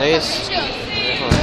Nice.